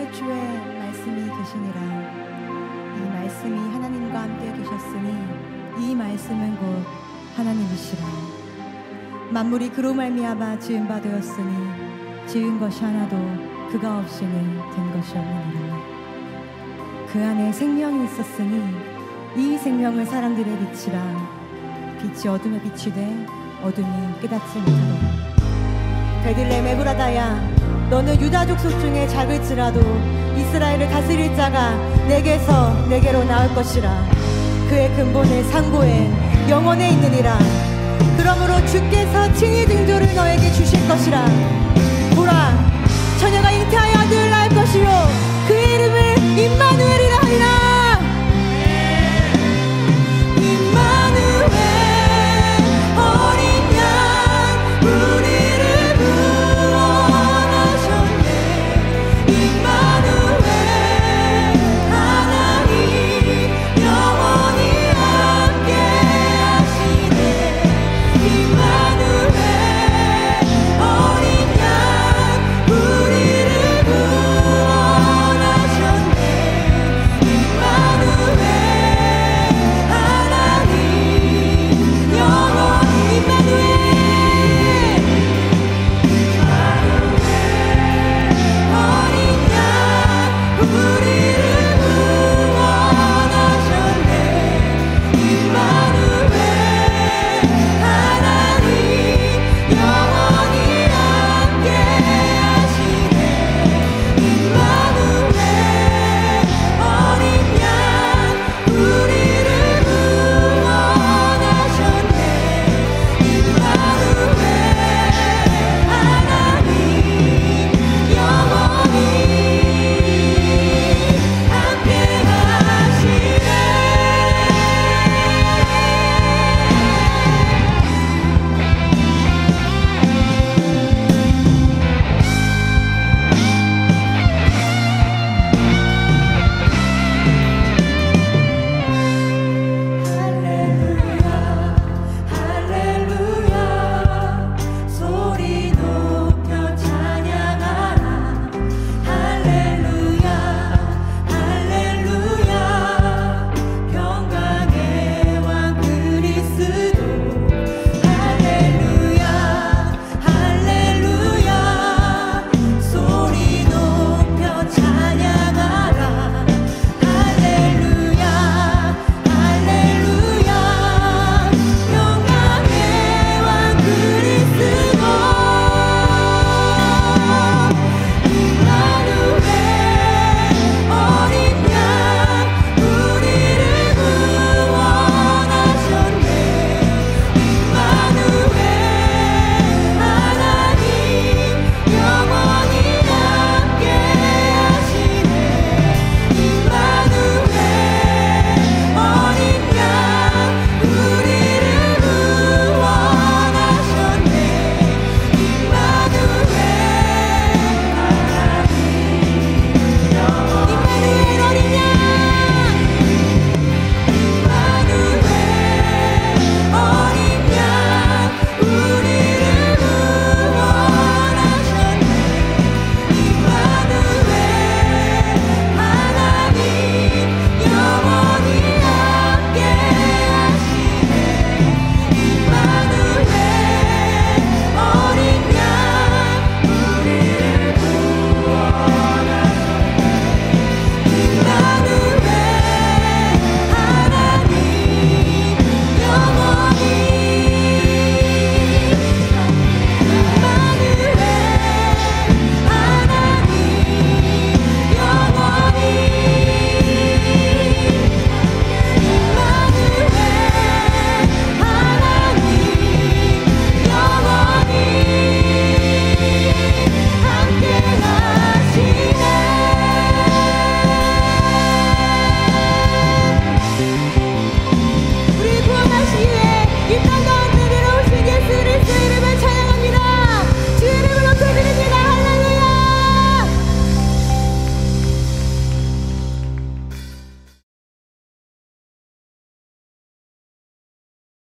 태초에 말씀이 계시니라. 이 말씀이 하나님과 함께 계셨으니 이 말씀은 곧 하나님이시라. 만물이 그로 말미암아 지은 바 되었으니 지은 것이 하나도 그가 없이는 된 것이 없느니라. 그 안에 생명이 있었으니 이 생명을 사람들의 빛이라. 빛이 어둠에 비치되 어둠이 깨닫지 못하더라 베들레헴 에브라다야 너는 유다 족속 중에 작을지라도 이스라엘을 다스릴 자가 내게서 내게로 나올 것이라. 그의 근본은 상고에 영원에 있느니라. 그러므로 주께서 칭의 등조를 너에게 주실 것이라